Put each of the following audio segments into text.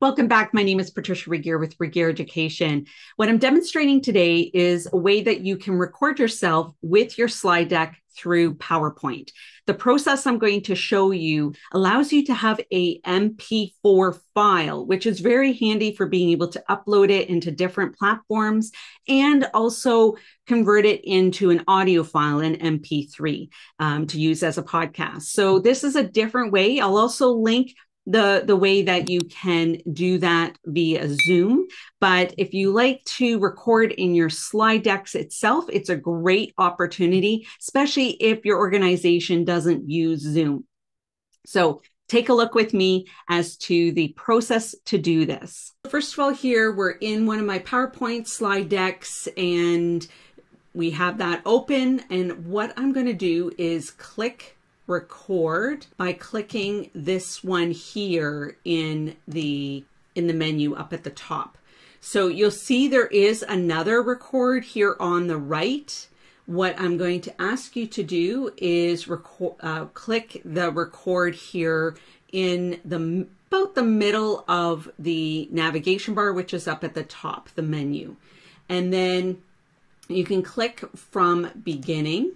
Welcome back. My name is Patricia Regier with Regier Education. What I'm demonstrating today is a way that you can record yourself with your slide deck through PowerPoint. The process I'm going to show you allows you to have a MP4 file, which is very handy for being able to upload it into different platforms and also convert it into an audio file, an MP3, um, to use as a podcast. So this is a different way. I'll also link the the way that you can do that via Zoom. But if you like to record in your slide decks itself, it's a great opportunity, especially if your organization doesn't use Zoom. So take a look with me as to the process to do this. First of all, here we're in one of my PowerPoint slide decks and we have that open. And what I'm going to do is click record by clicking this one here in the in the menu up at the top. So you'll see there is another record here on the right. What I'm going to ask you to do is record, uh, click the record here in the about the middle of the navigation bar, which is up at the top, the menu. And then you can click from beginning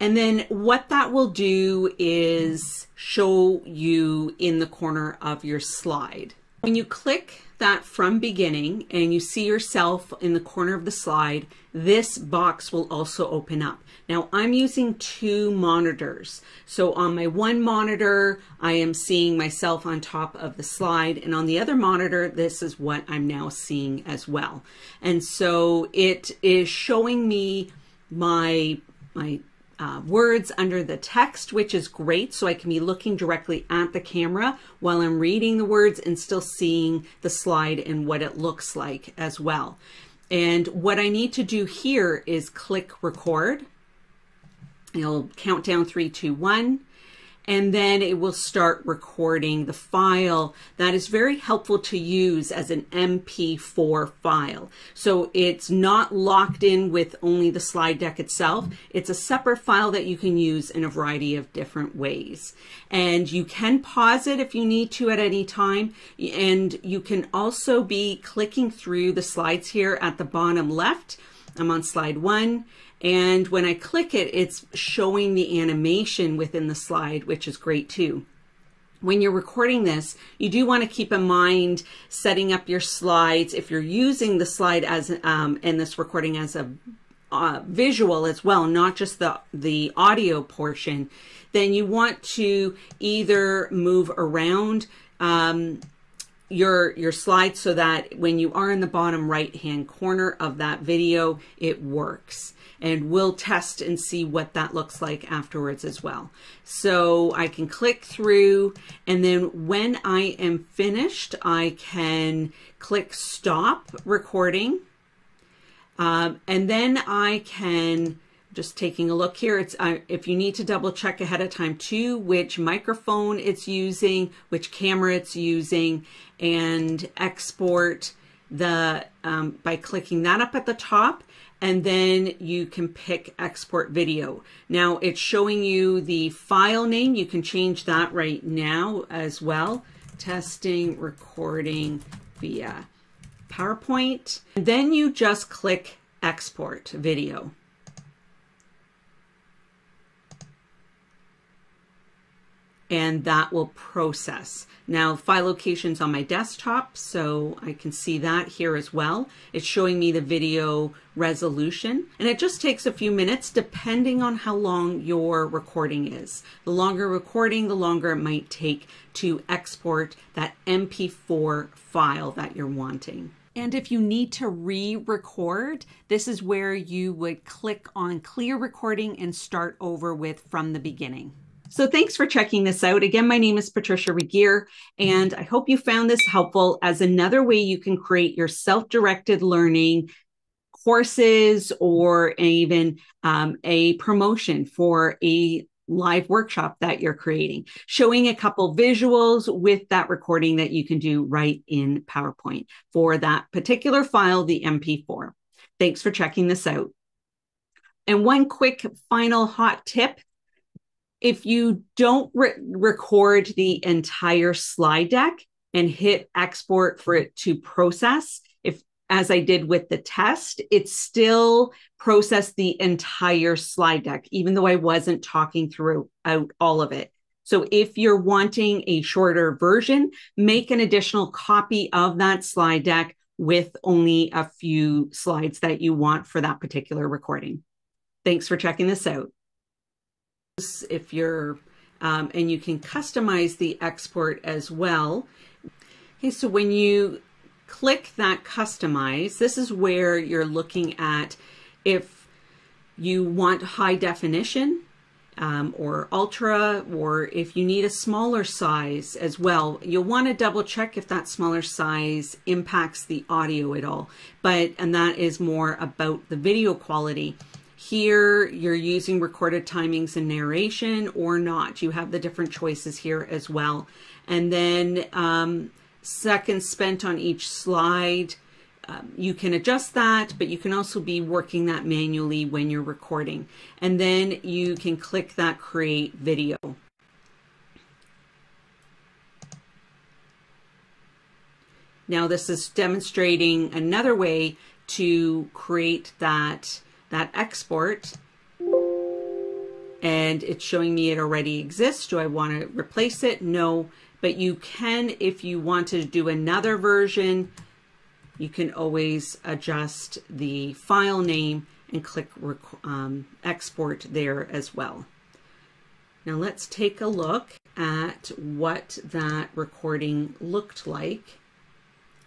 and then what that will do is show you in the corner of your slide. When you click that from beginning and you see yourself in the corner of the slide, this box will also open up. Now I'm using two monitors. So on my one monitor, I am seeing myself on top of the slide and on the other monitor, this is what I'm now seeing as well. And so it is showing me my my uh, words under the text, which is great. So I can be looking directly at the camera while I'm reading the words and still seeing the slide and what it looks like as well. And what I need to do here is click record. It'll count down three, two, one and then it will start recording the file. That is very helpful to use as an MP4 file. So it's not locked in with only the slide deck itself. It's a separate file that you can use in a variety of different ways. And you can pause it if you need to at any time. And you can also be clicking through the slides here at the bottom left. I'm on slide one and when I click it, it's showing the animation within the slide, which is great too. When you're recording this, you do want to keep in mind setting up your slides. If you're using the slide as um, and this recording as a uh, visual as well, not just the the audio portion, then you want to either move around um, your your slide so that when you are in the bottom right hand corner of that video, it works and we'll test and see what that looks like afterwards as well. So I can click through and then when I am finished, I can click stop recording. Um, and then I can just taking a look here. It's uh, if you need to double check ahead of time too, which microphone it's using, which camera it's using, and export the um, by clicking that up at the top and then you can pick export video. Now it's showing you the file name. You can change that right now as well. Testing, recording via PowerPoint. And then you just click export video. And that will process. Now, file location's on my desktop, so I can see that here as well. It's showing me the video resolution, and it just takes a few minutes depending on how long your recording is. The longer recording, the longer it might take to export that MP4 file that you're wanting. And if you need to re-record, this is where you would click on clear recording and start over with from the beginning. So thanks for checking this out. Again, my name is Patricia Regier, and I hope you found this helpful as another way you can create your self-directed learning courses or even um, a promotion for a live workshop that you're creating, showing a couple visuals with that recording that you can do right in PowerPoint for that particular file, the MP4. Thanks for checking this out. And one quick final hot tip if you don't re- record the entire slide deck, and hit export for it to process. If, as I did with the test, it still processed the entire slide deck, even though I wasn't talking throughout all of it. So if you're wanting a shorter version, make an additional copy of that slide deck with only a few slides that you want for that particular recording. Thanks for checking this out. If you're, um, and you can customize the export as well. Okay, so when you click that customize, this is where you're looking at if you want high definition um, or ultra, or if you need a smaller size as well, you'll want to double check if that smaller size impacts the audio at all. But, and that is more about the video quality. Here, you're using recorded timings and narration or not. You have the different choices here as well. And then um, seconds spent on each slide. Um, you can adjust that, but you can also be working that manually when you're recording. And then you can click that create video. Now this is demonstrating another way to create that that export and it's showing me it already exists. Do I want to replace it? No, but you can, if you want to do another version, you can always adjust the file name and click um, export there as well. Now let's take a look at what that recording looked like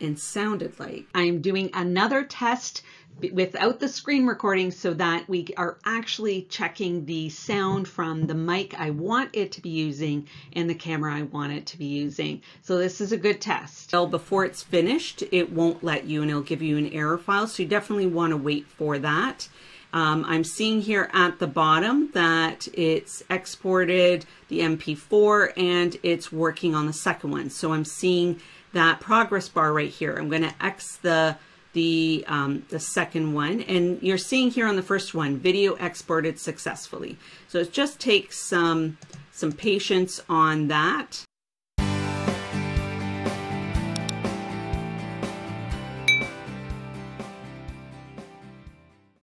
and sounded like. I'm doing another test without the screen recording so that we are actually checking the sound from the mic I want it to be using and the camera I want it to be using. So this is a good test. So before it's finished, it won't let you and it'll give you an error file. So you definitely want to wait for that. Um, I'm seeing here at the bottom that it's exported the MP4 and it's working on the second one. So I'm seeing that progress bar right here. I'm going to X the the um, the second one and you're seeing here on the first one video exported successfully so it just takes some some patience on that